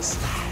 スター